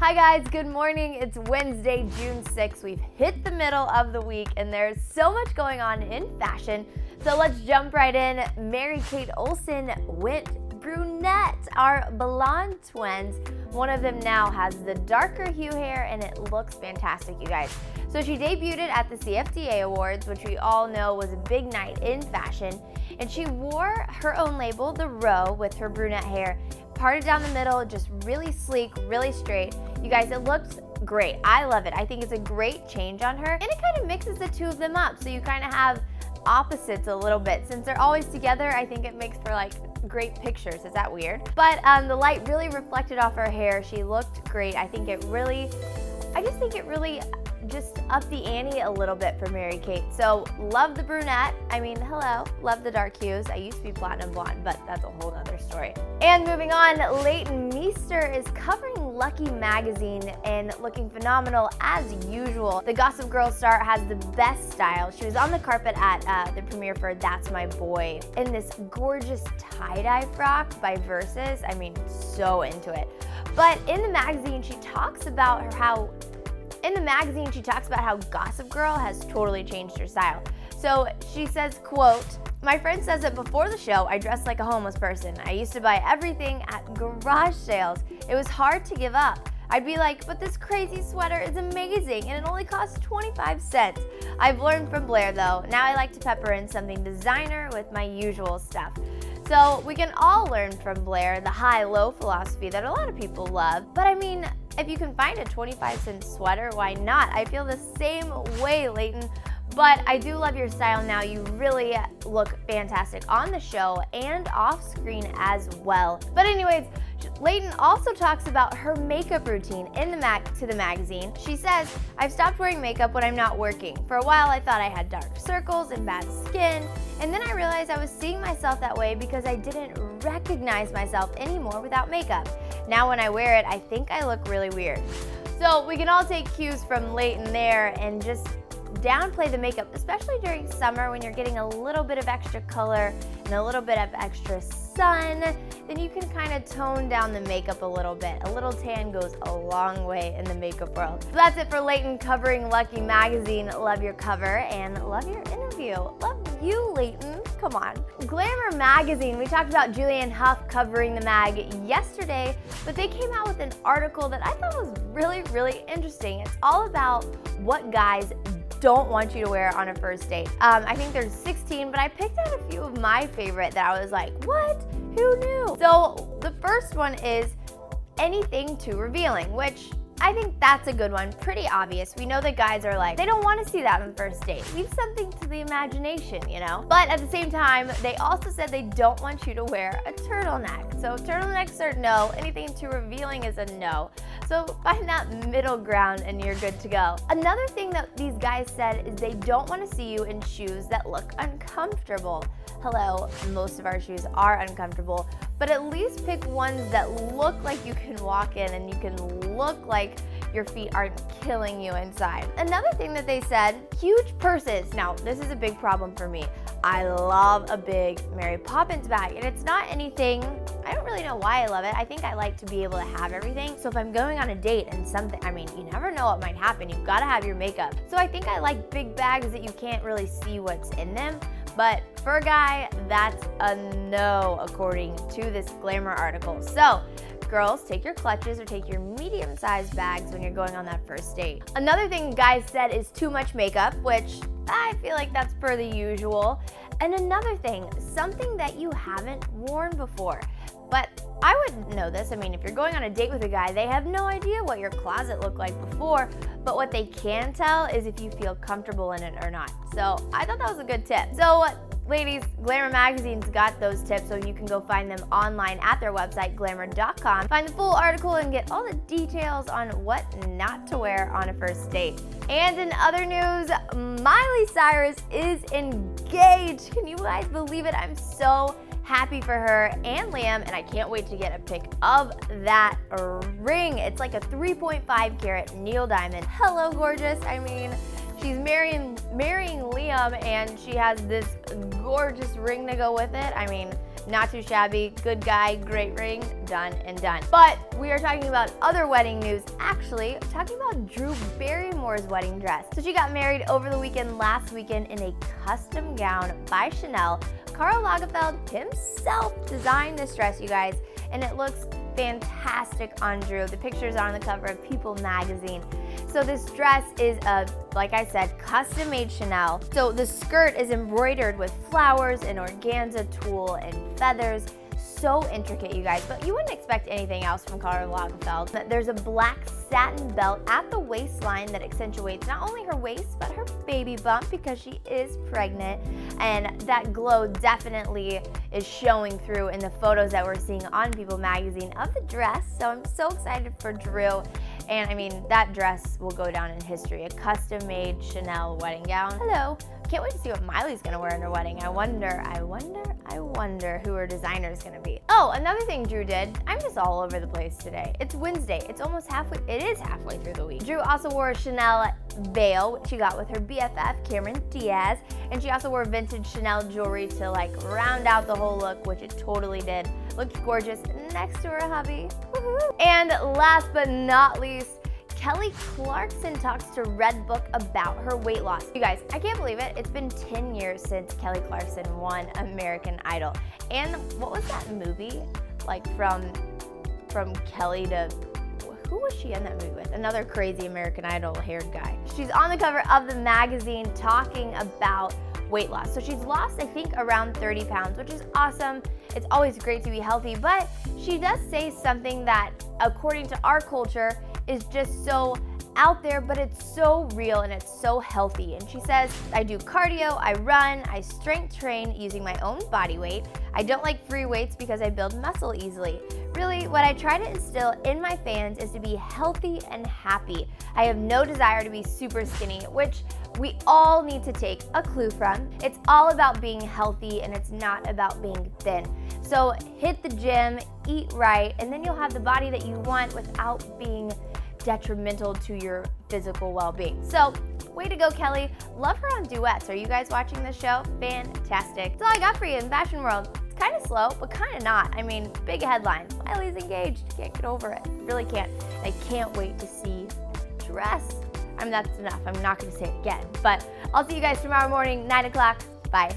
Hi guys, good morning. It's Wednesday, June 6th. We've hit the middle of the week and there's so much going on in fashion. So let's jump right in. Mary Kate Olsen went brunette, our blonde twins. One of them now has the darker hue hair and it looks fantastic, you guys. So she debuted at the CFDA Awards, which we all know was a big night in fashion, and she wore her own label, The Row, with her brunette hair, parted down the middle, just really sleek, really straight. You guys, it looks great. I love it. I think it's a great change on her, and it kind of mixes the two of them up, so you kind of have opposites a little bit. Since they're always together, I think it makes for like great pictures. Is that weird? But um, the light really reflected off her hair. She looked great. I think it really, I just think it really just up the ante a little bit for Mary Kate. So love the brunette. I mean, hello, love the dark hues. I used to be platinum blonde, but that's a whole other story. And moving on, Leighton Meester is covering Lucky magazine and looking phenomenal as usual. The Gossip Girl star has the best style. She was on the carpet at uh, the premiere for That's My Boy in this gorgeous tie-dye frock by Versus. I mean, so into it. But in the magazine, she talks about how in the magazine, she talks about how Gossip Girl has totally changed her style. So she says, quote, my friend says that before the show, I dressed like a homeless person. I used to buy everything at garage sales. It was hard to give up. I'd be like, but this crazy sweater is amazing and it only costs 25 cents. I've learned from Blair though. Now I like to pepper in something designer with my usual stuff. So we can all learn from Blair the high-low philosophy that a lot of people love. But I mean, if you can find a 25 cent sweater, why not? I feel the same way, Leighton. But I do love your style now. You really look fantastic on the show and off screen as well. But anyways, Leighton also talks about her makeup routine in the mag to the magazine. She says, I've stopped wearing makeup when I'm not working. For a while I thought I had dark circles and bad skin, and then I realized I was seeing myself that way because I didn't recognize myself anymore without makeup. Now when I wear it, I think I look really weird. So we can all take cues from Leighton there and just downplay the makeup, especially during summer when you're getting a little bit of extra color and a little bit of extra sun, then you can kind of tone down the makeup a little bit. A little tan goes a long way in the makeup world. So that's it for Leighton covering Lucky Magazine. Love your cover and love your interview. Love you, Leighton. Come on. Glamour Magazine, we talked about Julianne Hough covering the mag yesterday, but they came out with an article that I thought was really, really interesting. It's all about what guys don't want you to wear on a first date. Um, I think there's 16, but I picked out a few of my favorite that I was like, what? Who knew? So the first one is anything too revealing, which I think that's a good one. Pretty obvious. We know that guys are like, they don't want to see that on first date. Leave something to the imagination, you know? But at the same time, they also said they don't want you to wear a turtleneck. So turtlenecks are no. Anything too revealing is a no. So find that middle ground and you're good to go. Another thing that these guys said is they don't want to see you in shoes that look uncomfortable. Hello, most of our shoes are uncomfortable, but at least pick ones that look like you can walk in and you can look like your feet aren't killing you inside. Another thing that they said, huge purses. Now, this is a big problem for me. I love a big Mary Poppins bag, and it's not anything, I don't really know why I love it. I think I like to be able to have everything. So if I'm going on a date and something, I mean, you never know what might happen. You've got to have your makeup. So I think I like big bags that you can't really see what's in them. But for a guy, that's a no, according to this Glamour article. So girls, take your clutches or take your medium-sized bags when you're going on that first date. Another thing guys said is too much makeup, which I feel like that's per the usual. And another thing, something that you haven't worn before. But I wouldn't know this. I mean, if you're going on a date with a guy, they have no idea what your closet looked like before, but what they can tell is if you feel comfortable in it or not. So I thought that was a good tip. So Ladies, Glamour Magazine's got those tips, so you can go find them online at their website, glamour.com. Find the full article and get all the details on what not to wear on a first date. And in other news, Miley Cyrus is engaged. Can you guys believe it? I'm so happy for her and Liam, and I can't wait to get a pic of that ring. It's like a 3.5 carat Neil diamond. Hello, gorgeous. I mean, she's marrying marrying Liam and she has this gorgeous ring to go with it. I mean, not too shabby, good guy, great ring, done and done. But we are talking about other wedding news. Actually, talking about Drew Barrymore's wedding dress. So she got married over the weekend last weekend in a custom gown by Chanel. Karl Lagerfeld himself designed this dress, you guys, and it looks fantastic on Drew. The pictures are on the cover of People magazine. So this dress is a, like I said, custom made Chanel. So the skirt is embroidered with flowers and organza tulle and feathers so intricate, you guys, but you wouldn't expect anything else from Karl Lagerfeld. There's a black satin belt at the waistline that accentuates not only her waist, but her baby bump because she is pregnant. And that glow definitely is showing through in the photos that we're seeing on People magazine of the dress. So I'm so excited for Drew. And I mean, that dress will go down in history. A custom made Chanel wedding gown. Hello. Can't wait to see what Miley's gonna wear in her wedding. I wonder, I wonder, I wonder who her designer is gonna be. Oh, another thing Drew did. I'm just all over the place today. It's Wednesday. It's almost halfway, it is halfway through the week. Drew also wore a Chanel veil, which she got with her BFF, Cameron Diaz. And she also wore vintage Chanel jewelry to like round out the whole look, which it totally did. Looked gorgeous next to her hubby. And last but not least, Kelly Clarkson talks to Redbook about her weight loss. You guys, I can't believe it. It's been 10 years since Kelly Clarkson won American Idol. And what was that movie? Like from from Kelly to who was she in that movie with? Another crazy American Idol haired guy. She's on the cover of the magazine talking about weight loss. So she's lost, I think, around 30 pounds, which is awesome. It's always great to be healthy, but she does say something that, according to our culture, is just so out there, but it's so real and it's so healthy. And she says, I do cardio, I run, I strength train using my own body weight. I don't like free weights because I build muscle easily. Really, what I try to instill in my fans is to be healthy and happy. I have no desire to be super skinny, which we all need to take a clue from. It's all about being healthy and it's not about being thin. So hit the gym, eat right, and then you'll have the body that you want without being detrimental to your physical well-being. So way to go, Kelly. Love her on duets. Are you guys watching this show? Fantastic. That's all I got for you in fashion world. Kind of slow, but kind of not. I mean, big headline. Miley's engaged. Can't get over it. Really can't. I can't wait to see dress. I mean, that's enough. I'm not going to say it again. But I'll see you guys tomorrow morning, 9 o'clock. Bye.